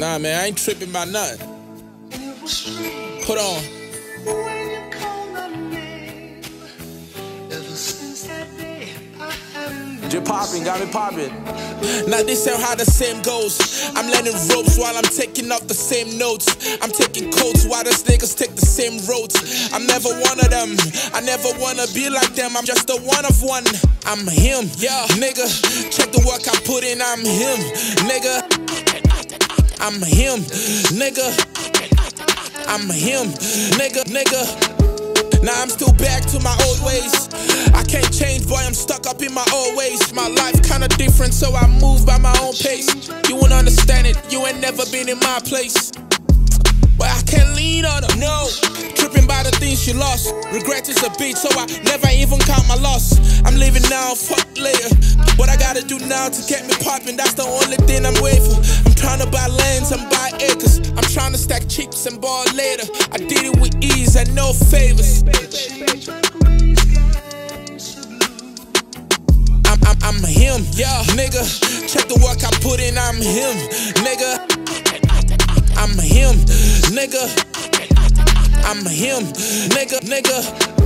Nah, man, I ain't tripping about nothing. Put on. Just popping, got me popping. Now this ain't how the same goes. I'm letting ropes while I'm taking off the same notes. I'm taking coats while the niggas take the same roads. I'm never one of them. I never wanna be like them. I'm just a one of one. I'm him, yeah, nigga. Check the work I put in. I'm him, nigga. I'm him, nigga. I'm him, nigga, nigga. Now I'm still back to my old ways. I can't change, boy, I'm stuck up in my old ways. Kinda different, so I move by my own pace. You won't understand it, you ain't never been in my place. But I can't lean on her, no. Tripping by the things she lost. Regret is a bitch, so I never even count my loss. I'm living now, fuck later. What I gotta do now to get me popping, that's the only thing I'm waiting for. I'm trying to buy lands and buy acres. I'm trying to stack chips and ball later. I did it with ease and no favors. I'm him, yeah, nigga. Check the work I put in, I'm him, nigga. I'm him, nigga. I'm him, nigga, nigga.